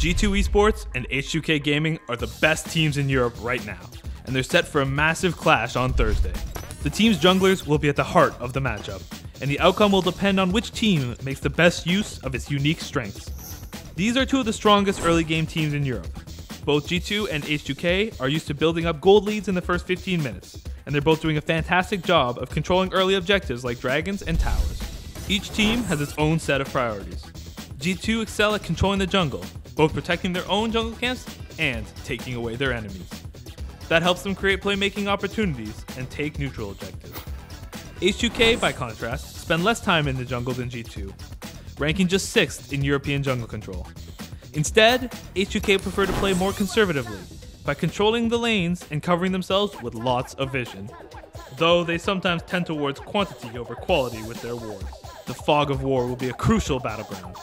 G2 Esports and H2K Gaming are the best teams in Europe right now, and they're set for a massive clash on Thursday. The team's junglers will be at the heart of the matchup, and the outcome will depend on which team makes the best use of its unique strengths. These are two of the strongest early game teams in Europe. Both G2 and H2K are used to building up gold leads in the first 15 minutes, and they're both doing a fantastic job of controlling early objectives like dragons and towers. Each team has its own set of priorities. G2 excel at controlling the jungle, both protecting their own jungle camps and taking away their enemies. That helps them create playmaking opportunities and take neutral objectives. H2K, by contrast, spend less time in the jungle than G2, ranking just 6th in European jungle control. Instead, H2K prefer to play more conservatively by controlling the lanes and covering themselves with lots of vision, though they sometimes tend towards quantity over quality with their wards. The fog of war will be a crucial battleground.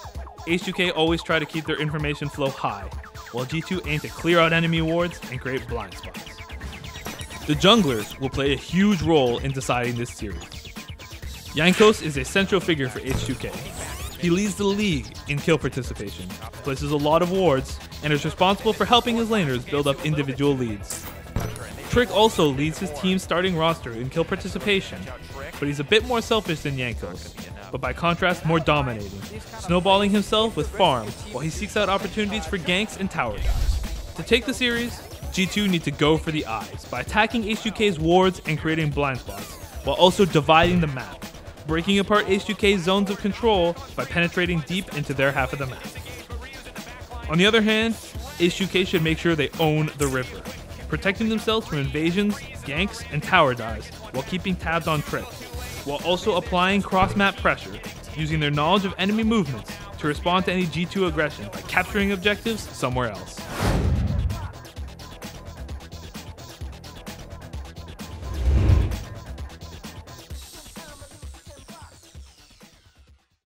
H2K always try to keep their information flow high, while G2 aim to clear out enemy wards and create blind spots. The junglers will play a huge role in deciding this series. Jankos is a central figure for H2K. He leads the league in kill participation, places a lot of wards, and is responsible for helping his laners build up individual leads. Trick also leads his team's starting roster in kill participation, but he's a bit more selfish than Jankos, but by contrast more dominating, snowballing himself with farm while he seeks out opportunities for ganks and tower dives. To take the series, G2 need to go for the eyes by attacking H2K's wards and creating blind spots, while also dividing the map, breaking apart H2K's zones of control by penetrating deep into their half of the map. On the other hand, H2K should make sure they own the river, protecting themselves from invasions, ganks, and tower dives while keeping tabs on Trick, while also applying cross-map pressure, using their knowledge of enemy movements to respond to any G2 aggression by capturing objectives somewhere else.